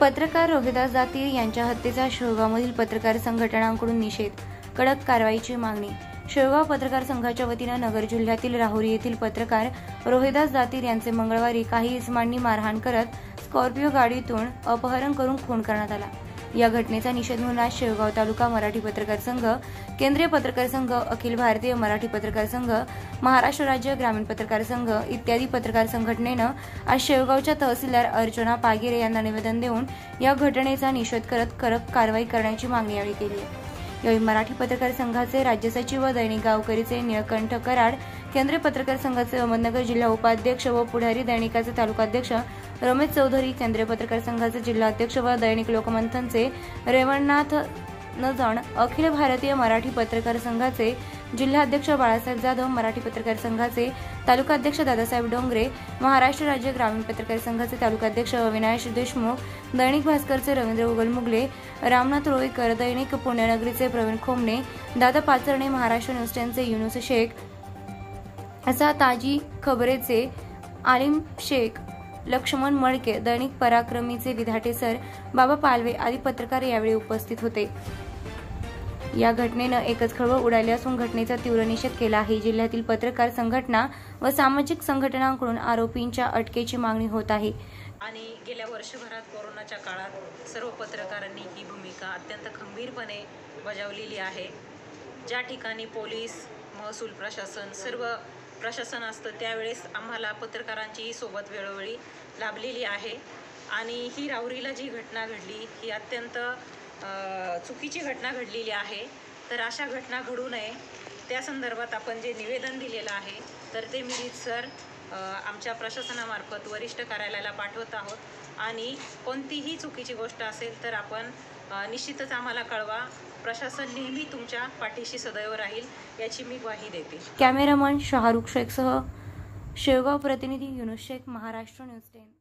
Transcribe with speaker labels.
Speaker 1: पत्रकार रोहिदास दातीर यांच्या हत्येचा शेवगावमधील पत्रकार संघटनांकडून निषेध कडक कारवाईची मागणी. शेवगाव पत्रकार संघाच्या वतीनं नगर जिल्ह्यातील राहुरी येथील पत्रकार रोहिदास दातीर यांचे मंगळवारी काही इस्मांनी मारहाण करत स्कॉर्पिओ गाडीतून अपहरण करून खून करण्यात आला. या घटनेचा निषेध म्हणून आज शेवगाव तालुका मराठी पत्रकार संघ केंद्रीय पत्रकार संघ अखिल भारतीय मराठी पत्रकार संघ महाराष्ट्र राज्य ग्रामीण पत्रकार संघ इत्यादी पत्रकार संघटनेनं आज शेवगावच्या तहसीलदार अर्चना पागिरे यांना निवेदन देऊन या घटनेचा निषेध करत कडक कारवाई करण्याची मागणी यावेळी केली आहे. यावेळी मराठी पत्रकार संघाचे राज्य सचिव व दैनिक गावकरीचे निळकंठ कराड केंद्रीय पत्रकार संघाचे अहमदनगर जिल्हा उपाध्यक्ष व पुढारी दैनिकाचे तालुकाध्यक्ष रमेश चौधरी केंद्रीय पत्रकार संघाचे जिल्हाध्यक्ष व दैनिक लोकमंथनचे रेवणनाथ न जाण अखिल भारतीय मराठी पत्रकार संघाचे जिल्हाध्यक्ष बाळासाहेब जाधव मराठी पत्रकार संघाचे तालुकाध्यक्ष दादासाहेब डोंगरे महाराष्ट्र राज्य ग्रामीण पत्रकार संघाचे तालुकाध्यक्ष अविनाश देशमुख दैनिक भास्करचे रवींद्र उगलमुगले रामनाथ रोईकर दैनिक पुण्यनगरीचे प्रवीण खोमणे दादा पाचरणे महाराष्ट्र न्यूज टेनचे युनुस शेख असा ताजी खबरेचे आलिम शेख लक्ष्मण मळके दैनिक पराक्रमीचे विधाटे सर बाबा पालवे आदी पत्रकार यावेळी उपस्थित होते. या घटनेनं एकच खळबळ उडाली असून घटनेचा तीव्र निषेध केला आहे. जिल्ह्यातील पत्रकार संघटना व सामाजिक संघटनांकडून आरोपींच्या अटकेची मागणी होत आहे.
Speaker 2: आणि गेल्या वर्षभरात कोरोनाच्या काळात सर्व पत्रकारांनी ही भूमिका अत्यंत खंबीरपणे बजावलेली आहे. ज्या ठिकाणी पोलीस महसूल प्रशासन सर्व प्रशासन असतं त्यावेळेस आम्हाला पत्रकारांची सोबत वेळोवेळी लाभलेली आहे. आणि ही राहुरीला जी घटना घडली ही अत्यंत चुकीची घटना घडलेली आहे. तर अशा घटना घडू नये. त्या संदर्भात आपण जे निवेदन दिलेलं आहे तर ते मी सर आमच्या प्रशासनामार्फत वरिष्ठ कार्यालयाला पाठवत आहोत. आणि कोणतीही चुकीची गोष्ट असेल तर आपण निश्चितच आम्हाला कळवा. प्रशासन नेहमी तुमच्या पाठीशी सदैव राहील याची मी ग्वाही देते.
Speaker 1: कॅमेरामन शाहरुख शेखसह शेवगाव प्रतिनिधी युनुस शेख महाराष्ट्र न्यूज टेन.